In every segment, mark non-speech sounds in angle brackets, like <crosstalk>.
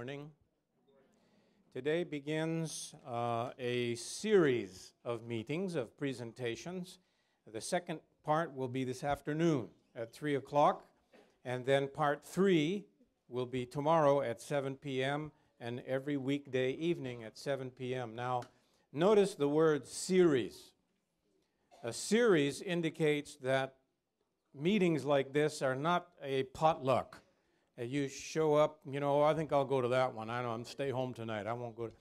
morning. Today begins uh, a series of meetings, of presentations. The second part will be this afternoon at 3 o'clock, and then part three will be tomorrow at 7 p.m. and every weekday evening at 7 p.m. Now, notice the word series. A series indicates that meetings like this are not a potluck you show up, you know, I think I'll go to that one. I know I'm stay home tonight. I won't go. To...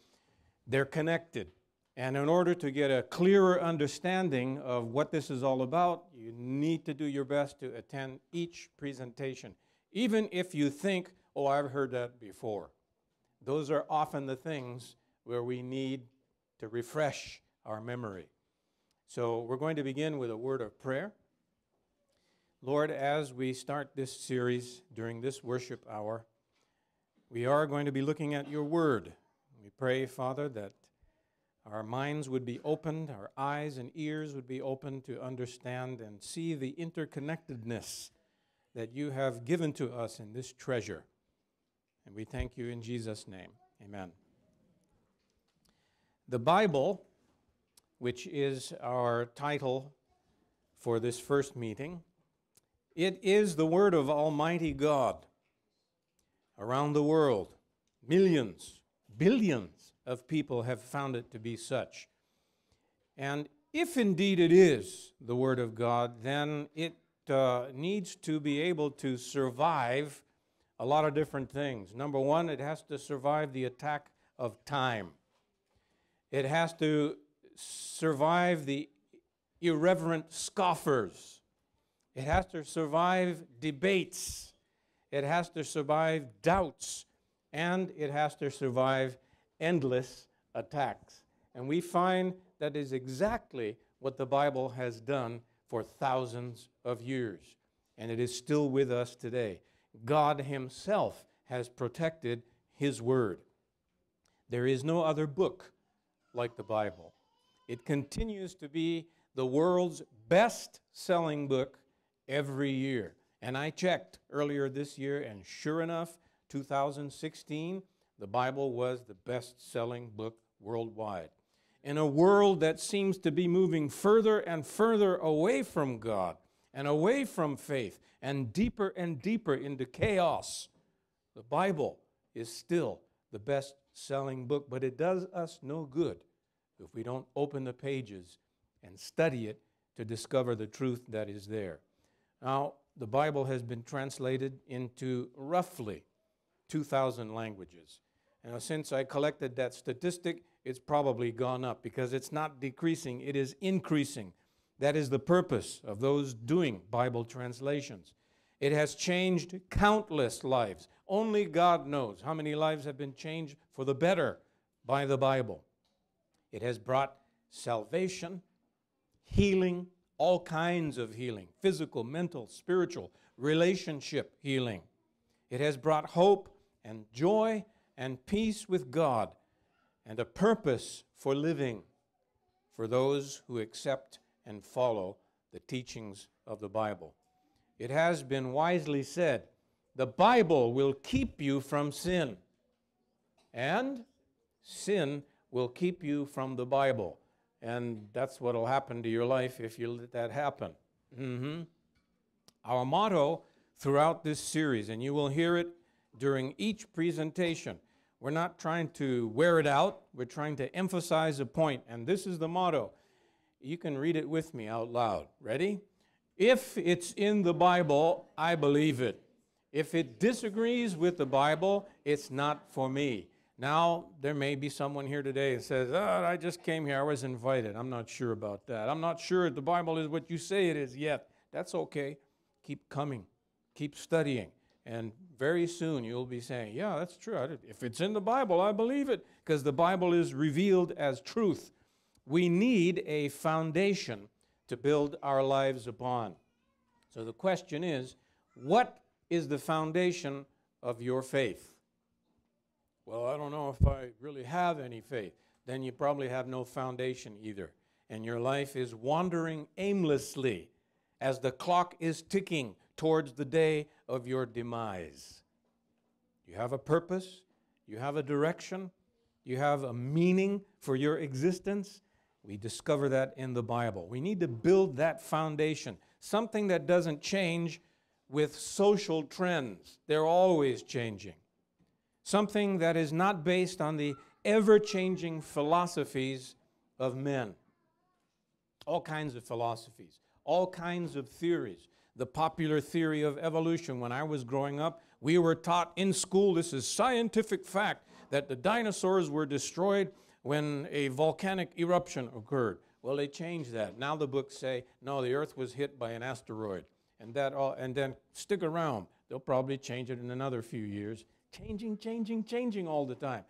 They're connected. And in order to get a clearer understanding of what this is all about, you need to do your best to attend each presentation, even if you think, oh, I've heard that before. Those are often the things where we need to refresh our memory. So we're going to begin with a word of prayer. Lord, as we start this series during this worship hour, we are going to be looking at your word. We pray, Father, that our minds would be opened, our eyes and ears would be opened to understand and see the interconnectedness that you have given to us in this treasure. And we thank you in Jesus' name. Amen. The Bible, which is our title for this first meeting, it is the Word of Almighty God. Around the world, millions, billions of people have found it to be such. And if indeed it is the Word of God, then it uh, needs to be able to survive a lot of different things. Number one, it has to survive the attack of time, it has to survive the irreverent scoffers it has to survive debates. It has to survive doubts. And it has to survive endless attacks. And we find that is exactly what the Bible has done for thousands of years. And it is still with us today. God Himself has protected His Word. There is no other book like the Bible. It continues to be the world's best selling book every year. And I checked earlier this year, and sure enough, 2016, the Bible was the best selling book worldwide. In a world that seems to be moving further and further away from God and away from faith and deeper and deeper into chaos, the Bible is still the best selling book, but it does us no good if we don't open the pages and study it to discover the truth that is there. Now, the Bible has been translated into roughly 2,000 languages. Now, since I collected that statistic, it's probably gone up because it's not decreasing, it is increasing. That is the purpose of those doing Bible translations. It has changed countless lives. Only God knows how many lives have been changed for the better by the Bible. It has brought salvation, healing, all kinds of healing physical, mental, spiritual, relationship healing. It has brought hope and joy and peace with God and a purpose for living for those who accept and follow the teachings of the Bible. It has been wisely said the Bible will keep you from sin, and sin will keep you from the Bible. And that's what will happen to your life if you let that happen. Mm-hmm. Our motto throughout this series, and you will hear it during each presentation. We're not trying to wear it out, we're trying to emphasize a point, and this is the motto. You can read it with me out loud. Ready? If it's in the Bible, I believe it. If it disagrees with the Bible, it's not for me. Now, there may be someone here today that says, oh, I just came here, I was invited. I'm not sure about that. I'm not sure the Bible is what you say it is yet. That's okay. Keep coming, keep studying. And very soon you'll be saying, Yeah, that's true. If it's in the Bible, I believe it, because the Bible is revealed as truth. We need a foundation to build our lives upon. So the question is, what is the foundation of your faith? Well, I don't know if I really have any faith. Then you probably have no foundation either. And your life is wandering aimlessly as the clock is ticking towards the day of your demise. You have a purpose, You have a direction, you have a meaning for your existence. We discover that in the Bible. We need to build that foundation, something that doesn't change with social trends. They're always changing. Something that is not based on the ever changing philosophies of men. All kinds of philosophies, all kinds of theories. The popular theory of evolution, when I was growing up, we were taught in school this is scientific fact that the dinosaurs were destroyed when a volcanic eruption occurred. Well, they changed that. Now the books say, no, the Earth was hit by an asteroid. And, that all, and then stick around. They'll probably change it in another few years. Changing, changing, changing all the time.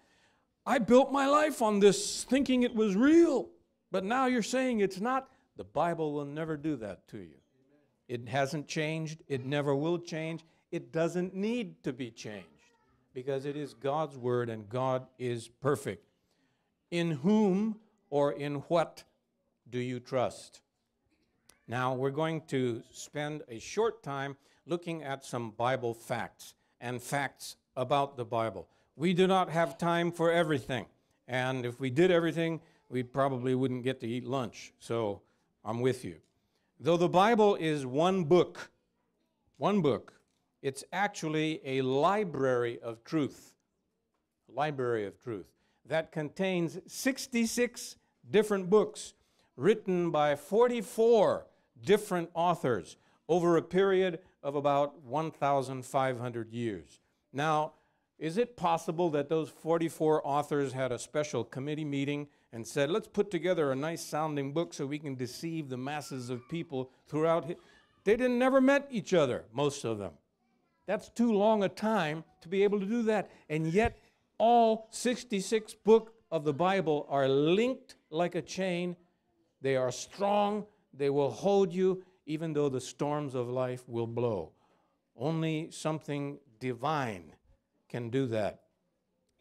I built my life on this thinking it was real, but now you're saying it's not. The Bible will never do that to you. It hasn't changed, it never will change, it doesn't need to be changed because it is God's word and God is perfect. In whom or in what do you trust? Now, we're going to spend a short time looking at some Bible facts and facts about the Bible. We do not have time for everything, and if we did everything, we probably wouldn't get to eat lunch. So I'm with you. Though the Bible is one book, one book, it's actually a library of truth. A library of truth that contains 66 different books written by 44 different authors over a period of about 1,500 years. Now, is it possible that those 44 authors had a special committee meeting and said, let's put together a nice sounding book so we can deceive the masses of people throughout? They didn't never met each other, most of them. That's too long a time to be able to do that. And yet, all 66 books of the Bible are linked like a chain. They are strong. They will hold you even though the storms of life will blow. Only something divine can do that.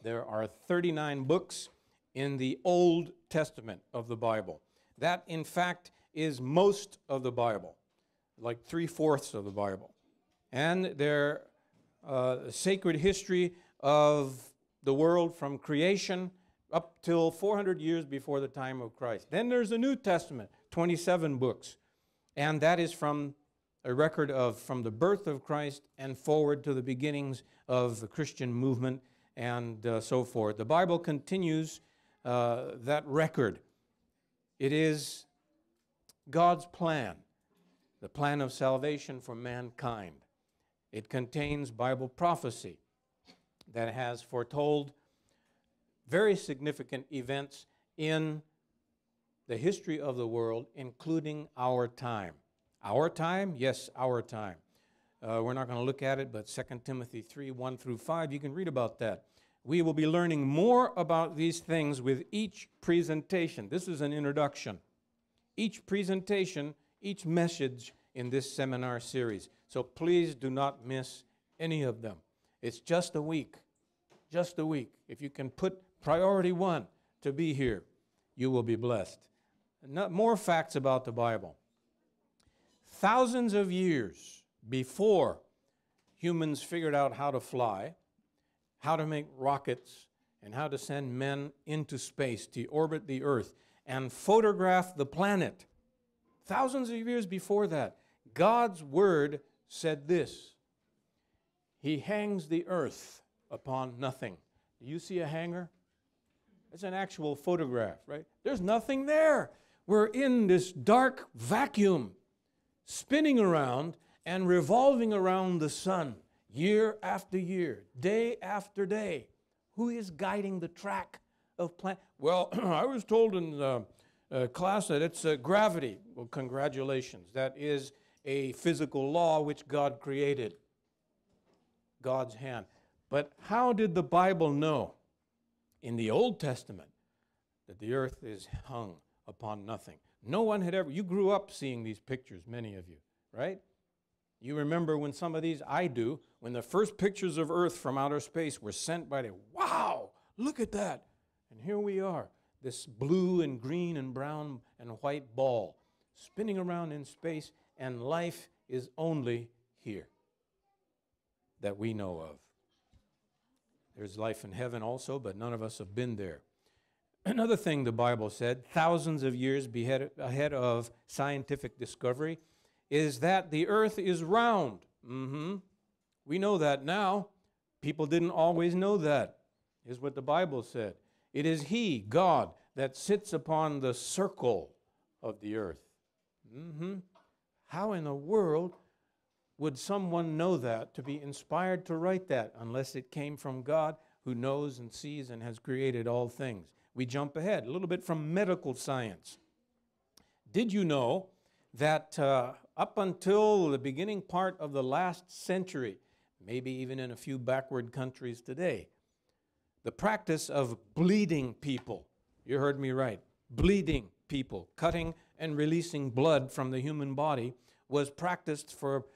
There are 39 books in the Old Testament of the Bible. That, in fact, is most of the Bible, like three fourths of the Bible and their uh, sacred history of the world from creation up till 400 years before the time of Christ. Then there's the New Testament, 27 books, and that is from a record of from the birth of Christ and forward to the beginnings of the Christian movement and uh, so forth. The Bible continues uh, that record. It is God's plan, the plan of salvation for mankind. It contains Bible prophecy that has foretold very significant events in the history of the world, including our time. Our time? Yes, our time. Uh, we're not going to look at it, but 2 Timothy 3 1 through 5, you can read about that. We will be learning more about these things with each presentation. This is an introduction. Each presentation, each message in this seminar series. So please do not miss any of them. It's just a week, just a week. If you can put priority one to be here, you will be blessed. Not more facts about the Bible. Thousands of years before humans figured out how to fly, how to make rockets, and how to send men into space to orbit the Earth and photograph the planet. Thousands of years before that, God's Word said this He hangs the earth upon nothing. Do you see a hanger? It's an actual photograph, right? There's nothing there. We're in this dark vacuum, spinning around and revolving around the sun year after year, day after day. Who is guiding the track of planet? Well, <clears throat> I was told in the, uh, class that it's uh, gravity. Well, congratulations. That is a physical law which God created, God's hand. But how did the Bible know in the Old Testament that the earth is hung upon nothing? No one had ever, you grew up seeing these pictures, many of you, right? You remember when some of these, I do, when the first pictures of Earth from outer space were sent by the, wow, look at that. And here we are, this blue and green and brown and white ball spinning around in space and life is only here that we know of. There's life in heaven also, but none of us have been there. Another thing the Bible said, thousands of years ahead of scientific discovery, is that the earth is round. Mm-hmm. We know that now. People didn't always know that, is what the Bible said. It is He, God, that sits upon the circle of the earth. Mm-hmm. How in the world would someone know that, to be inspired to write that, unless it came from God who knows and sees and has created all things? We jump ahead a little bit from medical science. Did you know that uh, up until the beginning part of the last century, maybe even in a few backward countries today, the practice of bleeding people, you heard me right, bleeding people, cutting and releasing blood from the human body, was practiced for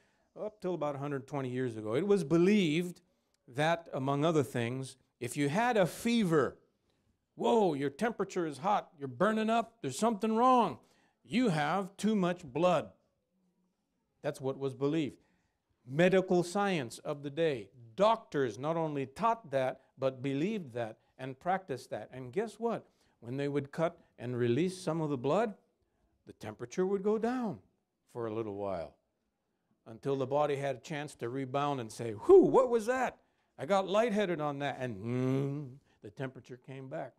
up till about 120 years ago. It was believed that, among other things, if you had a fever, whoa, your temperature is hot, you're burning up, there's something wrong, you have too much blood. That's what was believed. Medical science of the day. Doctors not only taught that, but believed that and practiced that. And guess what? When they would cut and release some of the blood, the temperature would go down for a little while until the body had a chance to rebound and say, Whew, what was that? I got lightheaded on that. And mm, the temperature came back.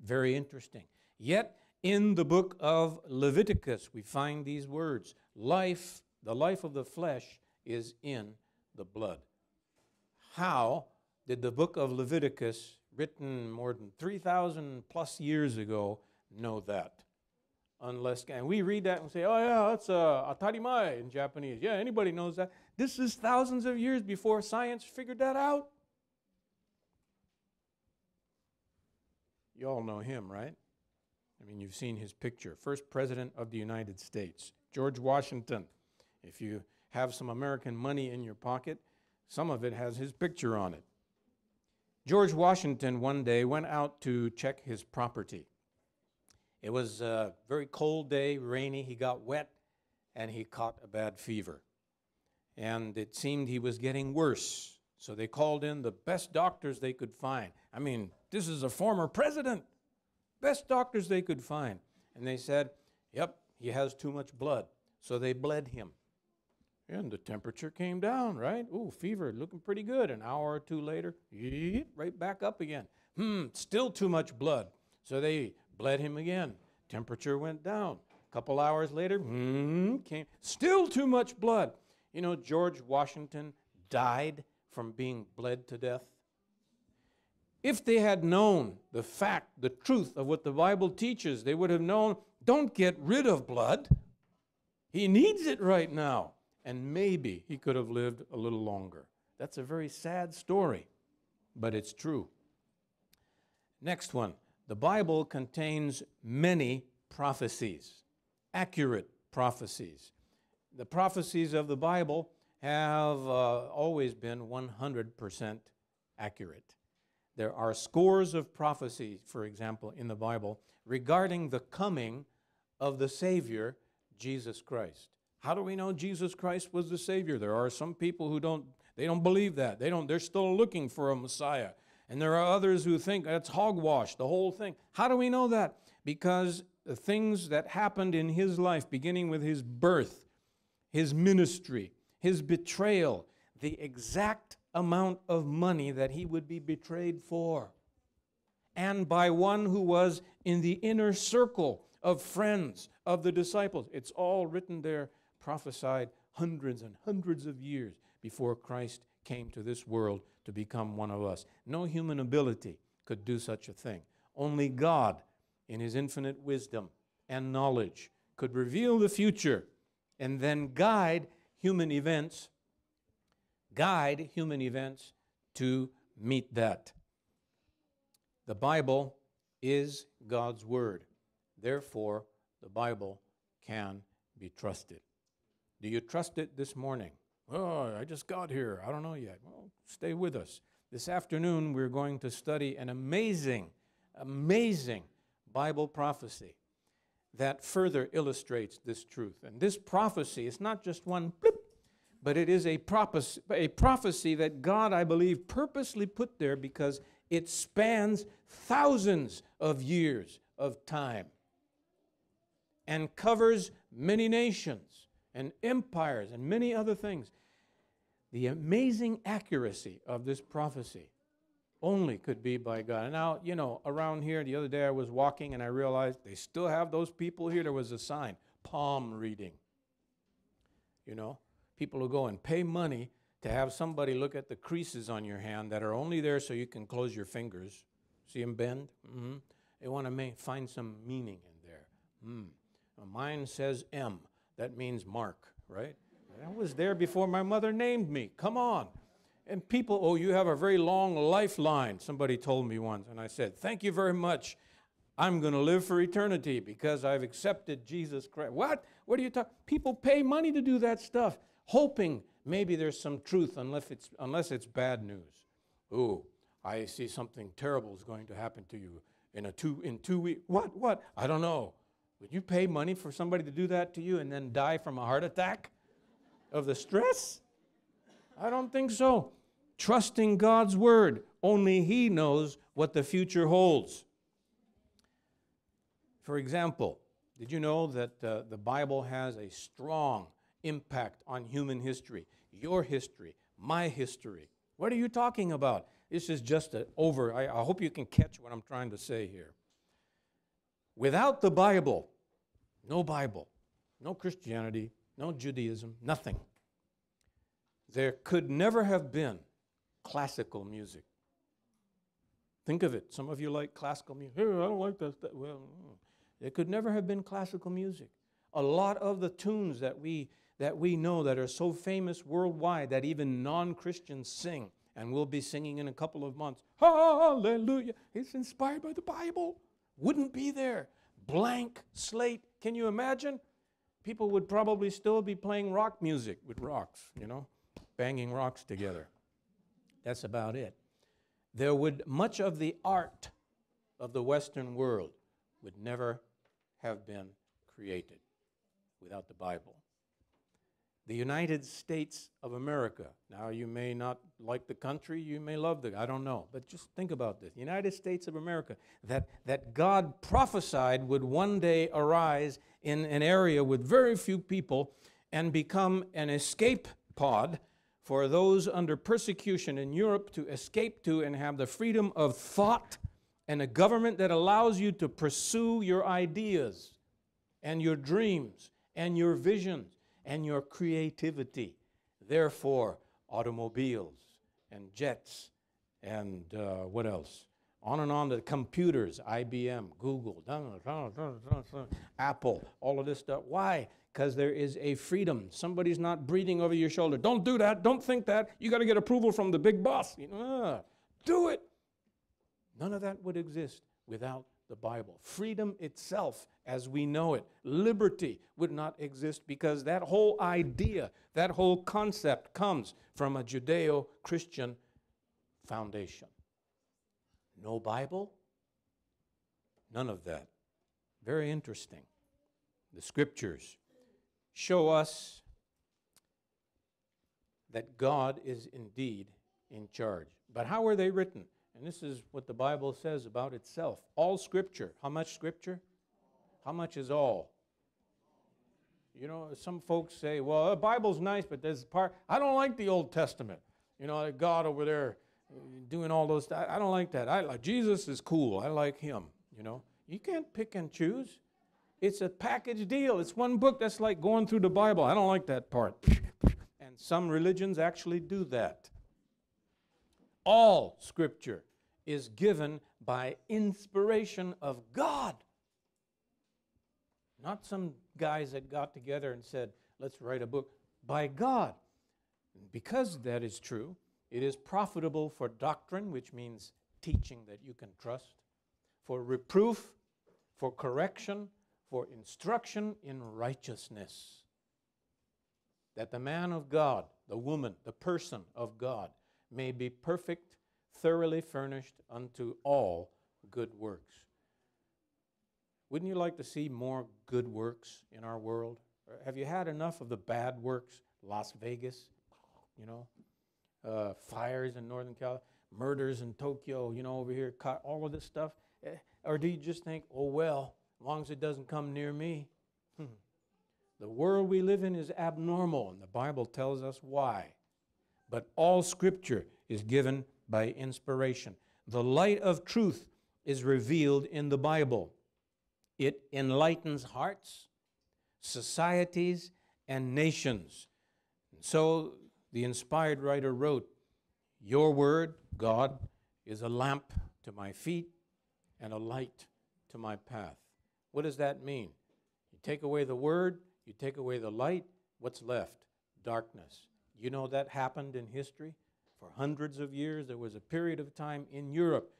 Very interesting. Yet, in the book of Leviticus, we find these words life, the life of the flesh, is in the blood. How did the book of Leviticus, written more than 3,000 plus years ago, know that? unless and we read that and say, oh yeah, that's uh, atarimae in Japanese. Yeah, anybody knows that. This is thousands of years before science figured that out. You all know him, right? I mean, you've seen his picture. First president of the United States, George Washington. If you have some American money in your pocket, some of it has his picture on it. George Washington one day went out to check his property. It was a very cold day, rainy. He got wet and he caught a bad fever. And it seemed he was getting worse. So they called in the best doctors they could find. I mean, this is a former president. Best doctors they could find. And they said, Yep, he has too much blood. So they bled him. And the temperature came down, right? Ooh, fever looking pretty good. An hour or two later, right back up again. Hmm, still too much blood. So they bled him again. Temperature went down. A couple hours later, mm, came still too much blood. You know, George Washington died from being bled to death. If they had known the fact, the truth of what the Bible teaches, they would have known don't get rid of blood. He needs it right now. And maybe he could have lived a little longer. That's a very sad story, but it's true. Next one. The Bible contains many prophecies, accurate prophecies. The prophecies of the Bible have uh, always been 100% accurate. There are scores of prophecies, for example, in the Bible regarding the coming of the Savior, Jesus Christ. How do we know Jesus Christ was the Savior? There are some people who don't they don't believe that. They don't they're still looking for a Messiah. And there are others who think that's hogwash, the whole thing. How do we know that? Because the things that happened in his life, beginning with his birth, his ministry, his betrayal, the exact amount of money that he would be betrayed for, and by one who was in the inner circle of friends of the disciples. It's all written there, prophesied hundreds and hundreds of years before Christ came to this world to become one of us. No human ability could do such a thing. Only God, in His infinite wisdom and knowledge, could reveal the future and then guide human events, guide human events to meet that. The Bible is God's Word. Therefore, the Bible can be trusted. Do you trust it this morning? Oh, I just got here. I don't know yet. Well, stay with us. This afternoon, we're going to study an amazing, amazing Bible prophecy that further illustrates this truth. And this prophecy is not just one blip, but it is a prophecy, a prophecy that God, I believe, purposely put there because it spans thousands of years of time and covers many nations and empires and many other things. The amazing accuracy of this prophecy only could be by God. And now, you know, around here, the other day I was walking and I realized they still have those people here. There was a sign palm reading. You know, people who go and pay money to have somebody look at the creases on your hand that are only there so you can close your fingers. See them bend? Mm-hmm. They want to find some meaning in there. Mm. Mine says M. That means Mark, right? I was there before my mother named me. Come on. And people, oh, you have a very long lifeline, somebody told me once. And I said, Thank you very much. I'm going to live for eternity because I've accepted Jesus Christ. What? What are you talking? People pay money to do that stuff, hoping maybe there's some truth unless it's, unless it's bad news. Ooh, I see something terrible is going to happen to you in a two in two weeks. What? What? I don't know. Would you pay money for somebody to do that to you and then die from a heart attack of the stress? I don't think so. Trusting God's word, only He knows what the future holds. For example, did you know that uh, the Bible has a strong impact on human history? Your history, my history. What are you talking about? This is just a, over. I, I hope you can catch what I'm trying to say here. Without the Bible, no Bible, no Christianity, no Judaism, nothing. There could never have been classical music. Think of it. Some of you like classical music. Hey, I don't like that. Well, mm. there could never have been classical music. A lot of the tunes that we that we know that are so famous worldwide that even non-Christians sing and we'll be singing in a couple of months. Hallelujah. It's inspired by the Bible. Wouldn't be there. Blank slate. Can you imagine? People would probably still be playing rock music with rocks, you know, banging rocks together. That's about it. There would much of the art of the Western world would never have been created without the Bible the United States of America. Now, you may not like the country, you may love the, I don't know, but just think about this. The United States of America, that, that God prophesied would one day arise in an area with very few people and become an escape pod for those under persecution in Europe to escape to and have the freedom of thought and a government that allows you to pursue your ideas and your dreams and your visions and your creativity. Therefore, automobiles and jets and uh, what else? On and on, the computers, IBM, Google, Apple, all of this stuff. Why? Because there is a freedom. Somebody's not breathing over your shoulder. Don't do that. Don't think that. You got to get approval from the big boss. You know, uh, do it. None of that would exist without the Bible. Freedom itself, as we know it, liberty would not exist because that whole idea, that whole concept comes from a Judeo Christian foundation. No Bible? None of that. Very interesting. The scriptures show us that God is indeed in charge. But how were they written? And this is what the Bible says about itself. All scripture. How much scripture? How much is all? You know, some folks say, well, the Bible's nice, but there's part, I don't like the Old Testament. You know, God over there uh, doing all those, I don't like that. I like, Jesus is cool. I like him, you know. You can't pick and choose. It's a package deal. It's one book that's like going through the Bible. I don't like that part. And some religions actually do that. All scripture is given by inspiration of God. Not some guys that got together and said, let's write a book. By God. Because that is true, it is profitable for doctrine, which means teaching that you can trust, for reproof, for correction, for instruction in righteousness. That the man of God, the woman, the person of God may be perfect, thoroughly furnished unto all good works. Wouldn't you like to see more good works in our world? Have you had enough of the bad works? Las Vegas, you know, uh, fires in Northern California, murders in Tokyo, you know, over here, all of this stuff? Eh, or do you just think, oh, well, as long as it doesn't come near me? Hmm. The world we live in is abnormal, and the Bible tells us why. But all Scripture is given by inspiration. The light of truth is revealed in the Bible. It enlightens hearts, societies, and nations. And so the inspired writer wrote, Your word, God, is a lamp to my feet and a light to my path. What does that mean? You take away the word, you take away the light, what's left? Darkness. You know that happened in history? For hundreds of years, there was a period of time in Europe,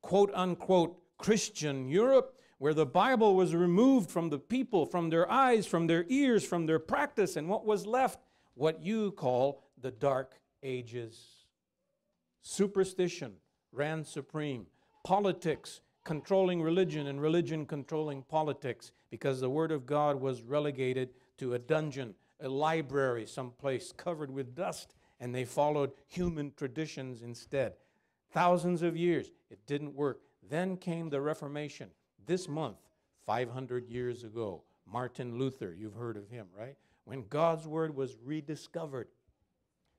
quote unquote, Christian Europe, where the Bible was removed from the people, from their eyes, from their ears, from their practice, and what was left, what you call the Dark Ages. Superstition ran supreme, politics controlling religion, and religion controlling politics because the Word of God was relegated to a dungeon, a library, someplace covered with dust, and they followed human traditions instead. Thousands of years, it didn't work. Then came the Reformation. This month, 500 years ago, Martin Luther, you've heard of him, right? When God's Word was rediscovered,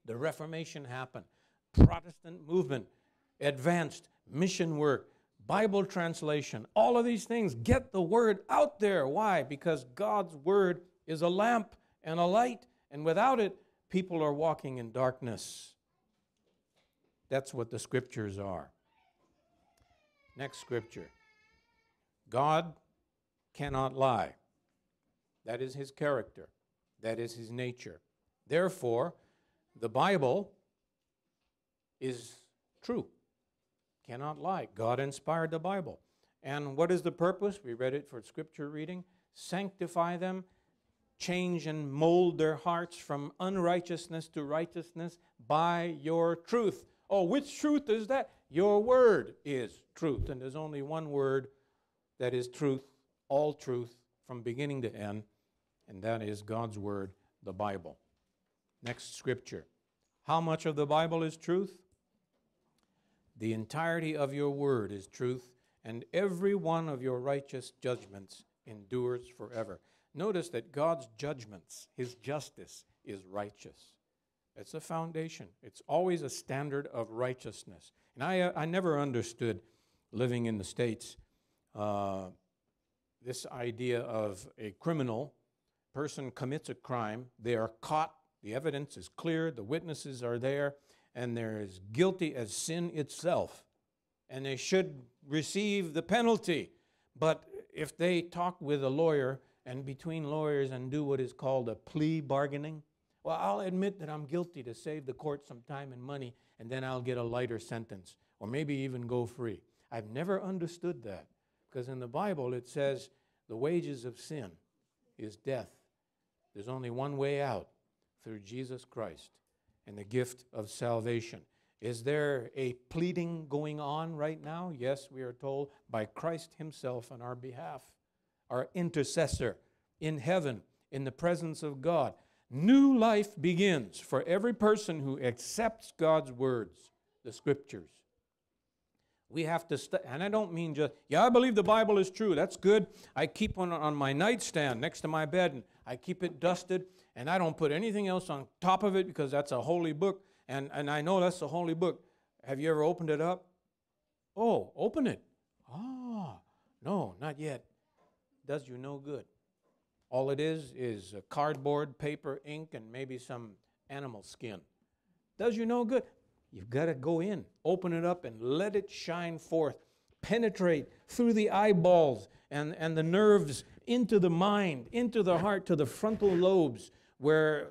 the Reformation happened. Protestant movement advanced, mission work, Bible translation, all of these things. Get the word out there. Why? Because God's word is a lamp and a light, and without it, people are walking in darkness. That's what the scriptures are. Next scripture God cannot lie. That is his character, that is his nature. Therefore, the Bible is true cannot lie. God inspired the Bible. And what is the purpose? We read it for scripture reading. Sanctify them, change and mold their hearts from unrighteousness to righteousness by your truth. Oh, which truth is that? Your word is truth. And there's only one word that is truth, all truth, from beginning to end, and that is God's word, the Bible. Next scripture. How much of the Bible is truth? The entirety of your word is truth, and every one of your righteous judgments endures forever. Notice that God's judgments, his justice, is righteous. It's a foundation, it's always a standard of righteousness. And I, uh, I never understood living in the States uh, this idea of a criminal person commits a crime, they are caught, the evidence is clear, the witnesses are there, and they're as guilty as sin itself, and they should receive the penalty. But if they talk with a lawyer and between lawyers and do what is called a plea bargaining, well, I'll admit that I'm guilty to save the court some time and money, and then I'll get a lighter sentence, or maybe even go free. I've never understood that, because in the Bible it says the wages of sin is death. There's only one way out through Jesus Christ and the gift of salvation. Is there a pleading going on right now? Yes, we are told by Christ Himself on our behalf, our intercessor in heaven, in the presence of God. New life begins for every person who accepts God's words, the scriptures. We have to, and I don't mean just, yeah, I believe the Bible is true. That's good. I keep one on my nightstand next to my bed, and I keep it dusted and I don't put anything else on top of it because that's a holy book, and, and I know that's a holy book. Have you ever opened it up? Oh, open it. Ah, no, not yet. Does you no good. All it is is cardboard, paper, ink, and maybe some animal skin. Does you no good. You've got to go in, open it up, and let it shine forth, penetrate through the eyeballs and, and the nerves into the mind, into the heart, to the frontal lobes, where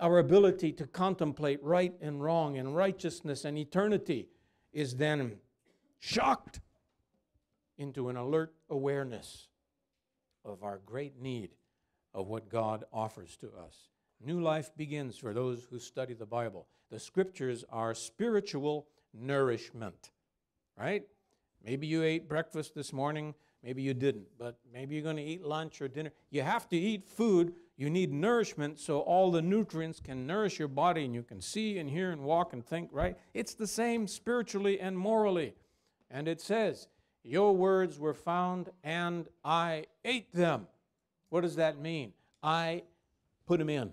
our ability to contemplate right and wrong and righteousness and eternity is then shocked into an alert awareness of our great need of what God offers to us. New life begins for those who study the Bible. The scriptures are spiritual nourishment, right? Maybe you ate breakfast this morning Maybe you didn't, but maybe you're going to eat lunch or dinner. You have to eat food. You need nourishment so all the nutrients can nourish your body and you can see and hear and walk and think, right? It's the same spiritually and morally. And it says, Your words were found and I ate them. What does that mean? I put them in,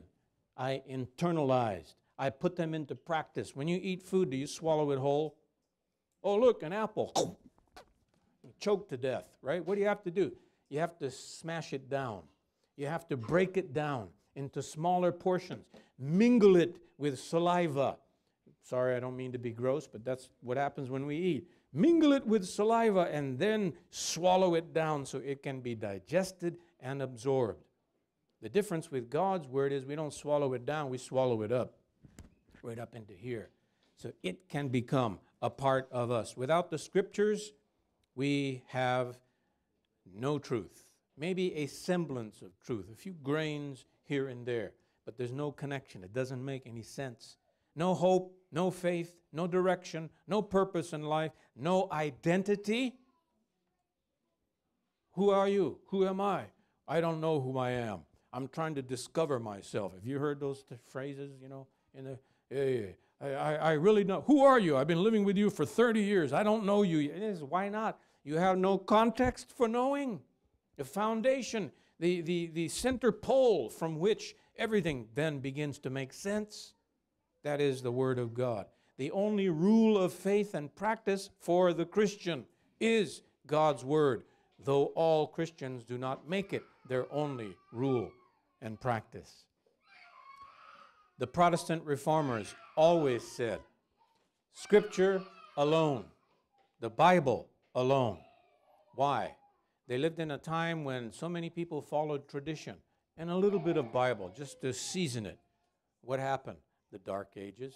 I internalized, I put them into practice. When you eat food, do you swallow it whole? Oh, look, an apple. Choke to death, right? What do you have to do? You have to smash it down. You have to break it down into smaller portions, mingle it with saliva. Sorry, I don't mean to be gross, but that's what happens when we eat. Mingle it with saliva and then swallow it down so it can be digested and absorbed. The difference with God's word is we don't swallow it down, we swallow it up, right up into here. So it can become a part of us. Without the scriptures, we have no truth. Maybe a semblance of truth, a few grains here and there, but there's no connection. It doesn't make any sense. No hope, no faith, no direction, no purpose in life, no identity. Who are you? Who am I? I don't know who I am. I'm trying to discover myself. Have you heard those phrases, you know, in the, I, I really know. Who are you? I've been living with you for 30 years. I don't know you. It is, why not? You have no context for knowing. The foundation, the, the, the center pole from which everything then begins to make sense. That is the Word of God. The only rule of faith and practice for the Christian is God's Word, though all Christians do not make it their only rule and practice. The Protestant reformers always said, Scripture alone, the Bible alone. Why? They lived in a time when so many people followed tradition and a little bit of Bible just to season it. What happened? The Dark Ages.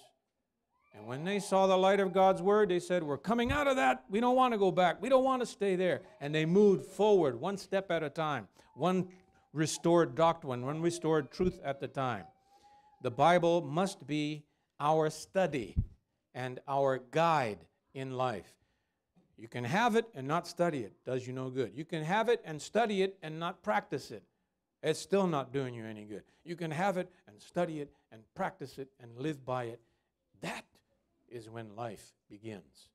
And when they saw the light of God's Word, they said, We're coming out of that. We don't want to go back. We don't want to stay there. And they moved forward one step at a time, one restored doctrine, one restored truth at the time. The Bible must be our study and our guide in life. You can have it and not study it, does you no good. You can have it and study it and not practice it. It's still not doing you any good. You can have it and study it and practice it and live by it. That is when life begins,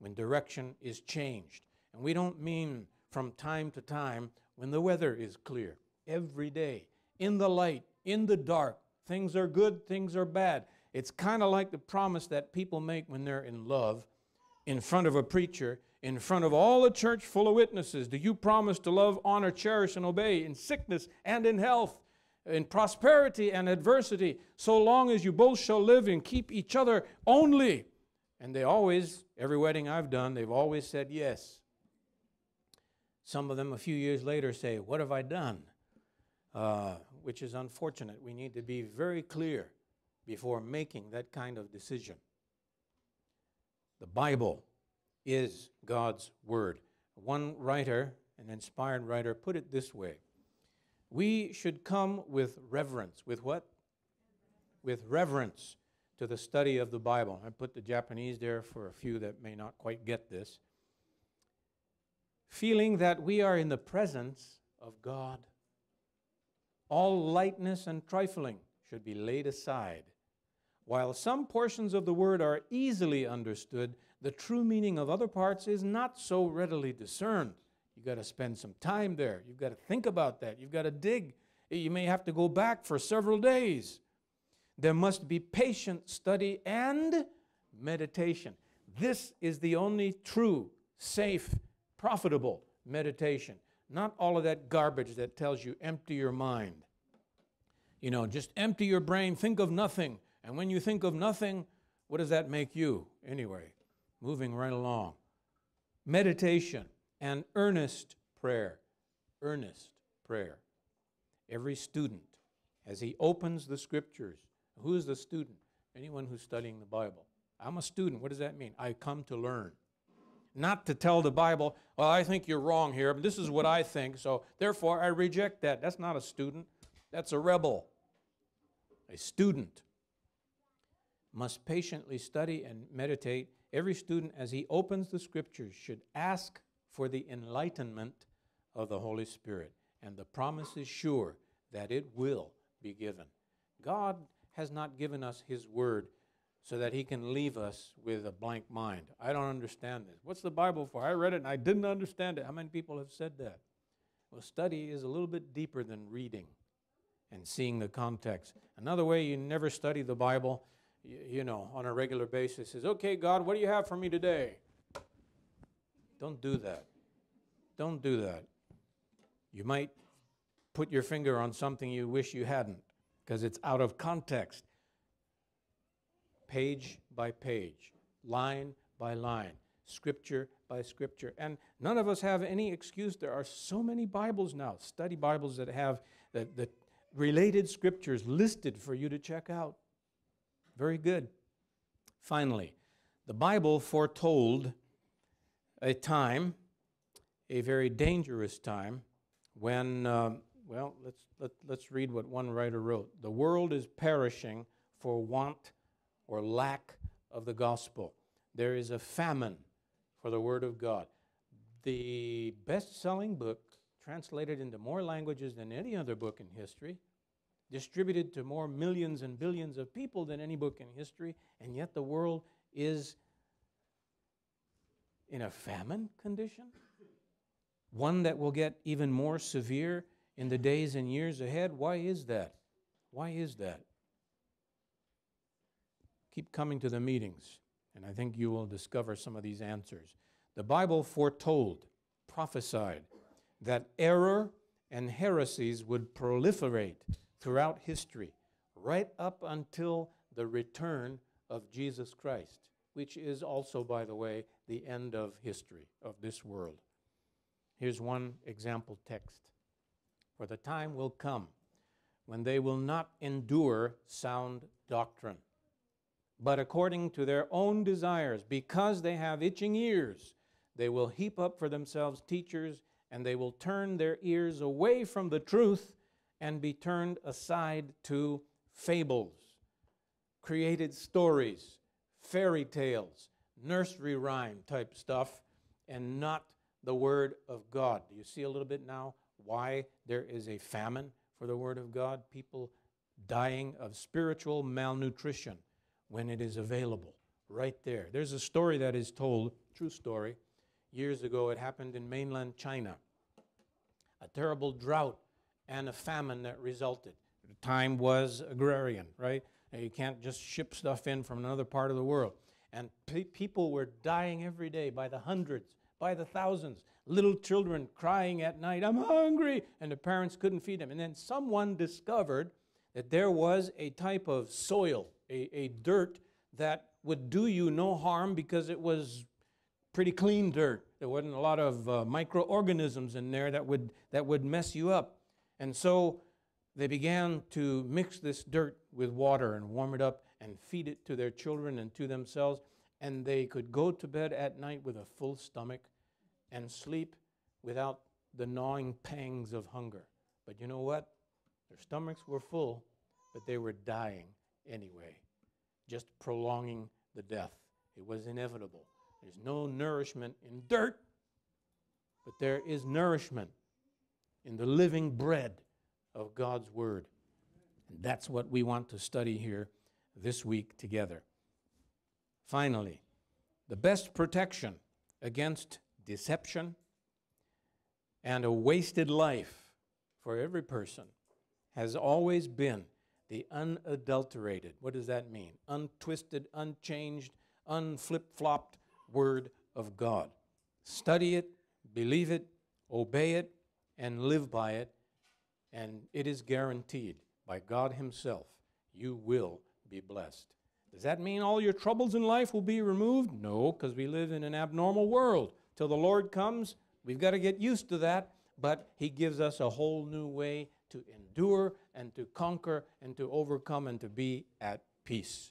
when direction is changed. And we don't mean from time to time when the weather is clear. Every day, in the light, in the dark, things are good, things are bad. It's kind of like the promise that people make when they're in love in front of a preacher, in front of all the church full of witnesses. Do you promise to love, honor, cherish, and obey in sickness and in health, in prosperity and adversity, so long as you both shall live and keep each other only? And they always, every wedding I've done, they've always said yes. Some of them a few years later say, What have I done? Uh, which is unfortunate. We need to be very clear before making that kind of decision. The Bible is God's Word. One writer, an inspired writer, put it this way We should come with reverence. With what? With reverence to the study of the Bible. I put the Japanese there for a few that may not quite get this. Feeling that we are in the presence of God. All lightness and trifling should be laid aside while some portions of the word are easily understood, the true meaning of other parts is not so readily discerned. You've got to spend some time there. You've got to think about that. You've got to dig. You may have to go back for several days. There must be patient study and meditation. This is the only true, safe, profitable meditation. Not all of that garbage that tells you empty your mind. You know, just empty your brain, think of nothing. And when you think of nothing, what does that make you anyway? Moving right along. Meditation and earnest prayer. Earnest prayer. Every student, as he opens the scriptures, who is the student? Anyone who's studying the Bible. I'm a student. What does that mean? I come to learn. Not to tell the Bible, well, I think you're wrong here, but this is what I think, so therefore I reject that. That's not a student, that's a rebel. A student must patiently study and meditate. Every student, as he opens the scriptures, should ask for the enlightenment of the Holy Spirit. And the promise is sure that it will be given. God has not given us His Word so that He can leave us with a blank mind. I don't understand this. What's the Bible for? I read it and I didn't understand it. How many people have said that? Well, study is a little bit deeper than reading and seeing the context. Another way you never study the Bible, you, know, on a regular basis is, okay, God, what do you have for me today? Don't do that. Don't do that. You might put your finger on something you wish you hadn't because it's out of context. Page by page, line by line, scripture by scripture. And none of us have any excuse. There are so many Bibles now, study Bibles that have the, the related scriptures listed for you to check out. Very good. Finally, the Bible foretold a time, a very dangerous time, when, um, well, let's, let, let's read what one writer wrote. The world is perishing for want or lack of the gospel. There is a famine for the Word of God. The best selling book, translated into more languages than any other book in history, distributed to more millions and billions of people than any book in history, and yet the world is in a famine condition? One that will get even more severe in the days and years ahead? Why is that? Why is that? Keep coming to the meetings, and I think you will discover some of these answers. The Bible foretold, prophesied, that error and heresies would proliferate throughout history, right up until the return of Jesus Christ, which is also, by the way, the end of history of this world. Here's one example text For the time will come when they will not endure sound doctrine, but according to their own desires, because they have itching ears, they will heap up for themselves teachers, and they will turn their ears away from the truth and be turned aside to fables, created stories, fairy tales, nursery rhyme type stuff and not the Word of God. Do you see a little bit now why there is a famine for the Word of God? People dying of spiritual malnutrition when it is available right there. There's a story that is told, true story. Years ago, it happened in mainland China. A terrible drought and a famine that resulted. The time was agrarian, right? You can't just ship stuff in from another part of the world. And pe- people were dying every day by the hundreds, by the thousands. Little children crying at night, I'm hungry, and the parents couldn't feed them. And then someone discovered that there was a type of soil, a, a dirt that would do you no harm because it was pretty clean dirt. There wasn't a lot of uh, microorganisms in there that would, that would mess you up. And so they began to mix this dirt with water and warm it up and feed it to their children and to themselves, and they could go to bed at night with a full stomach and sleep without the gnawing pangs of hunger. But you know what? Their stomachs were full, but they were dying anyway, just prolonging the death. It was inevitable. There's no nourishment in dirt, but there is nourishment in the living bread of God's Word. And that's what we want to study here this week together. Finally, the best protection against deception and a wasted life for every person has always been the unadulterated, what does that mean? Untwisted, unchanged, unflip flopped Word of God. Study it, believe it, obey it, and live by it, and it is guaranteed by God Himself you will be blessed. Does that mean all your troubles in life will be removed? No, because we live in an abnormal world. Till the Lord comes, we've got to get used to that, but He gives us a whole new way to endure and to conquer and to overcome and to be at peace.